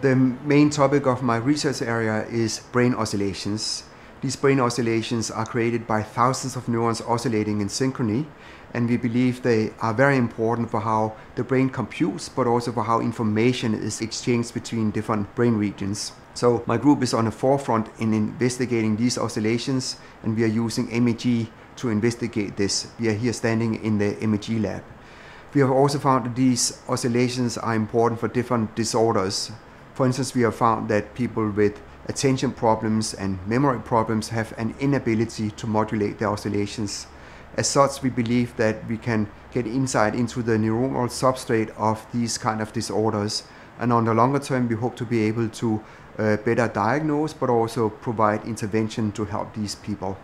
The main topic of my research area is brain oscillations. These brain oscillations are created by thousands of neurons oscillating in synchrony, and we believe they are very important for how the brain computes, but also for how information is exchanged between different brain regions. So my group is on the forefront in investigating these oscillations, and we are using MEG to investigate this. We are here standing in the MEG lab. We have also found that these oscillations are important for different disorders. For instance, we have found that people with attention problems and memory problems have an inability to modulate their oscillations. As such, we believe that we can get insight into the neuronal substrate of these kind of disorders. And on the longer term, we hope to be able to uh, better diagnose, but also provide intervention to help these people.